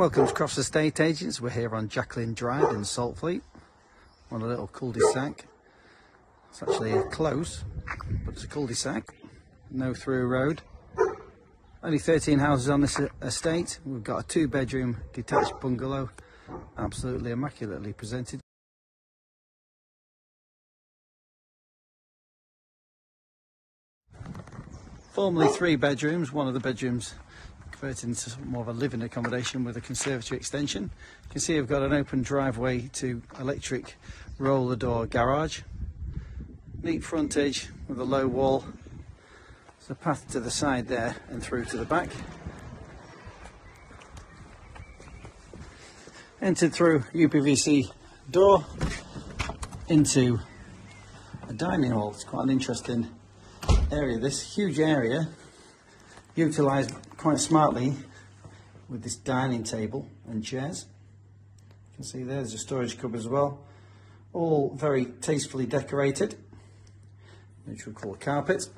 Welcome to Crofts Estate Agents. We're here on Jacklin Drive in Saltfleet, on a little cul-de-sac. It's actually a close, but it's a cul-de-sac, no through road. Only 13 houses on this estate. We've got a two-bedroom detached bungalow, absolutely immaculately presented. Formerly three bedrooms, one of the bedrooms converted into more of a living accommodation with a conservatory extension. You can see I've got an open driveway to electric roller door garage. Neat frontage with a low wall. There's a path to the side there and through to the back. Entered through UPVC door into a dining hall. It's quite an interesting area. This huge area utilised quite smartly with this dining table and chairs. You can see there's a storage cupboard as well. All very tastefully decorated, which we call carpet.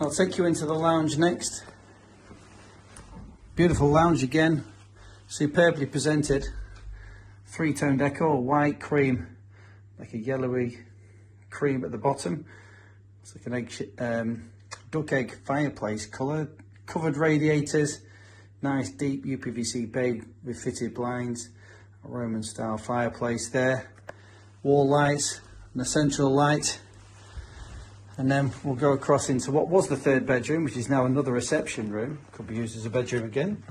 I'll take you into the lounge next. Beautiful lounge again, superbly presented. Three-tone decor, white, cream, like a yellowy cream at the bottom. It's like an egg, um, duck egg fireplace colour, covered radiators, nice deep UPVC bay with fitted blinds, Roman style fireplace there, wall lights, an essential light, and then we'll go across into what was the third bedroom, which is now another reception room, could be used as a bedroom again.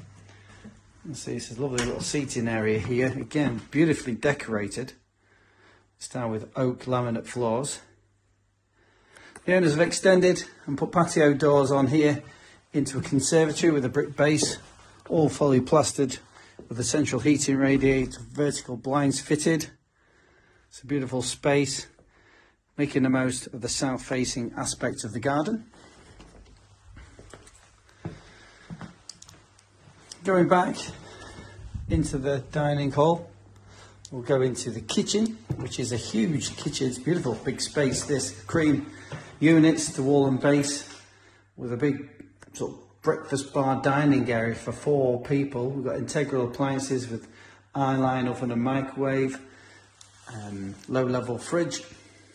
You see this is lovely little seating area here, again beautifully decorated. Start with oak laminate floors. The owners have extended and put patio doors on here into a conservatory with a brick base, all fully plastered with a central heating radiator, vertical blinds fitted. It's a beautiful space, making the most of the south facing aspect of the garden. Going back into the dining hall, we'll go into the kitchen, which is a huge kitchen. It's beautiful, big space. This cream units to wall and base with a big sort of breakfast bar dining area for four people. We've got integral appliances with eye-line oven and microwave, um, low level fridge,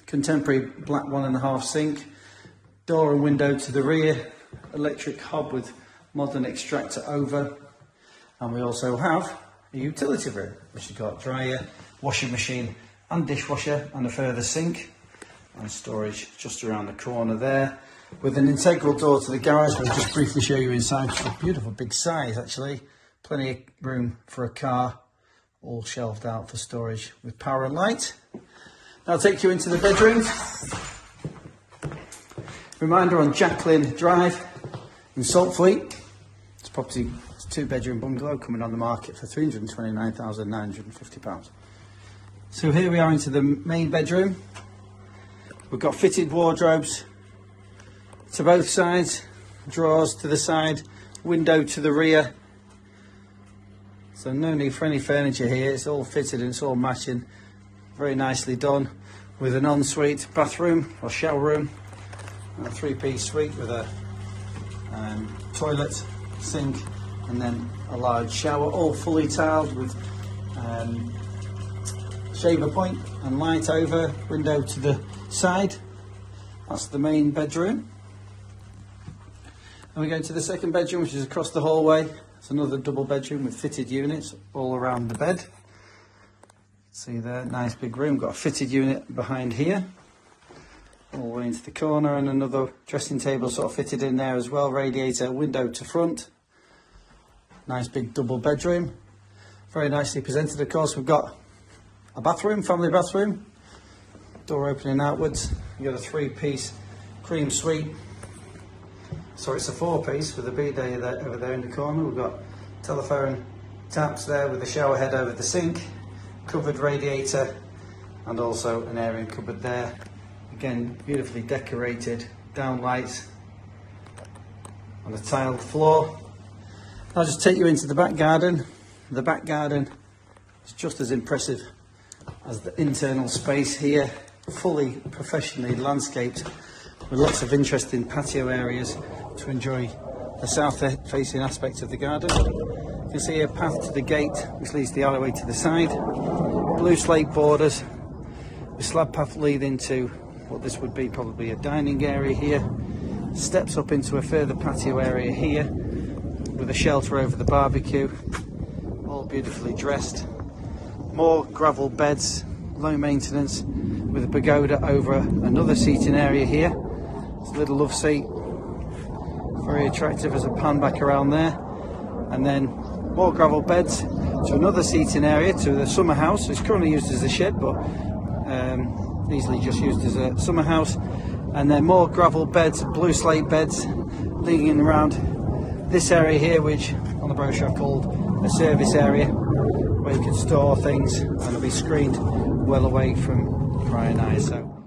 contemporary black one and a half sink, door and window to the rear, electric hob with modern extractor over, and we also have a utility room, which has got dryer, washing machine and dishwasher and a further sink and storage just around the corner there with an integral door to the garage. I'll just briefly show you inside. It's a beautiful big size actually. Plenty of room for a car, all shelved out for storage with power and light. I'll take you into the bedroom. Reminder on Jacklin Drive in Saltfleet. It's property, it's a two bedroom bungalow coming on the market for £329,950. So here we are into the main bedroom. We've got fitted wardrobes to both sides, drawers to the side, window to the rear. So no need for any furniture here, it's all fitted and it's all matching. Very nicely done with an ensuite bathroom or shower room, And a three-piece suite with a um, toilet, sink and then a large shower, all fully tiled with um, shaver point and light over, window to the side. That's the main bedroom. And we go to the second bedroom, which is across the hallway. It's another double bedroom with fitted units all around the bed. See there, nice big room. Got a fitted unit behind here. All the way into the corner and another dressing table sort of fitted in there as well. Radiator, window to front. Nice big double bedroom. Very nicely presented, of course. We've got a bathroom, family bathroom, door opening outwards. You got a three-piece cream suite. Sorry, it's a four-piece with a bidet there, over there in the corner. We've got telephone taps there with the shower head over the sink, covered radiator, and also an airing cupboard there. Again, beautifully decorated, down lights on a tiled floor. I'll just take you into the back garden. The back garden is just as impressive as the internal space here, fully professionally landscaped with lots of interesting patio areas to enjoy the south facing aspect of the garden. You can see a path to the gate which leads the alleyway to the side. Blue slate borders, the slab path leading to what this would be probably a dining area here. Steps up into a further patio area here with a shelter over the barbecue. All beautifully dressed. More gravel beds, low maintenance with a pagoda over another seating area here. It's a little love seat very attractive as a pan back around there. And then more gravel beds to another seating area to the summer house. It's currently used as a shed, but um, easily just used as a summer house. And then more gravel beds, blue slate beds, leading in around this area here, which on the brochure I've called a service area, where you can store things and it'll be screened well away from prying eyes. So